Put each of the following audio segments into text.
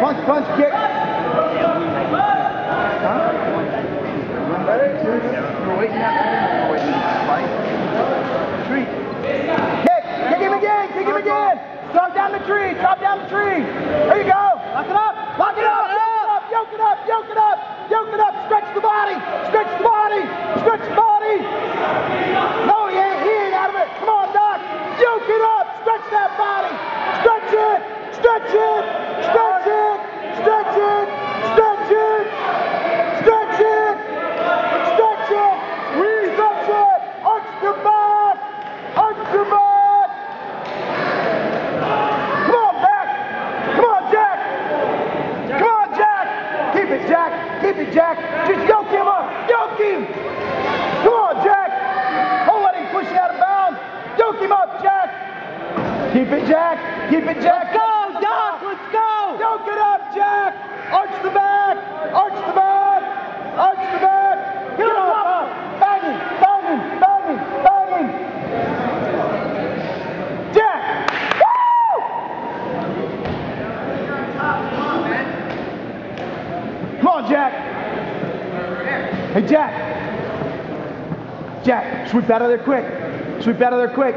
Punch, punch, kick. Tree. Kick, kick him again, kick him again. Drop down the tree, drop down the tree. There you go. Lock it up, lock it up, yoke it up, yoke it up, yoke it up, stretch the body, stretch the body, stretch the body. No, he ain't, he ain't out of it. Come on, Doc. Yoke it up, stretch that body. Stretch it, stretch it, stretch it, stretch it, stretch it, stretch it, stretch it, stretch it, arch the back, arch the back. Come on, Jack. Come on, Jack. Come on, Jack. Keep it, Jack. Keep it, Jack. Just yoke him up. Yoke him. Come on, Jack. Don't let him push you out of bounds. Yoke him up, Jack. Keep it, Jack. Keep it, Jack. Let's go, Doc, let's go! Yoke it up, Jack. Arch the back. Arch the back. Arch the back. Get on top. Bang him. Bang him. Bang him. Bang him. Jack. Woo! Come Jack. Hey, Jack. Jack, sweep out of there quick. Sweep out of there quick.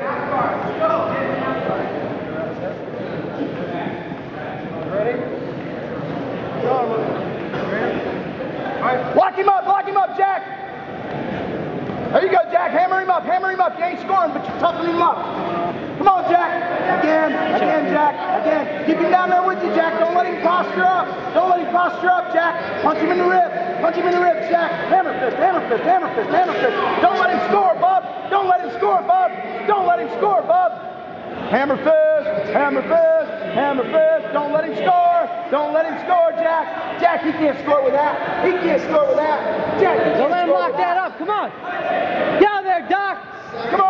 Lock him up, lock him up, Jack. There you go, Jack. Hammer him up, hammer him up. You ain't scoring, but you're toughening him up. Come on, Jack. Again, again, Jack. Again. Keep him down there with you, Jack. Don't let him posture up. Don't let him posture up, Jack. Punch him in the ribs. Punch him in the ribs, Jack. Hammer fist, hammer fist, hammer fist, hammer fist. Don't let him score, Bub. Don't let him score, Bub. Don't let him score, Bub. Hammer fist, hammer fist, hammer fist. Don't let him score. Don't let him score, Jack. Jack, he can't score with that. He can't score with that. Jack, he can't Don't let him lock that up, come on! Get out there, Doc! Come on,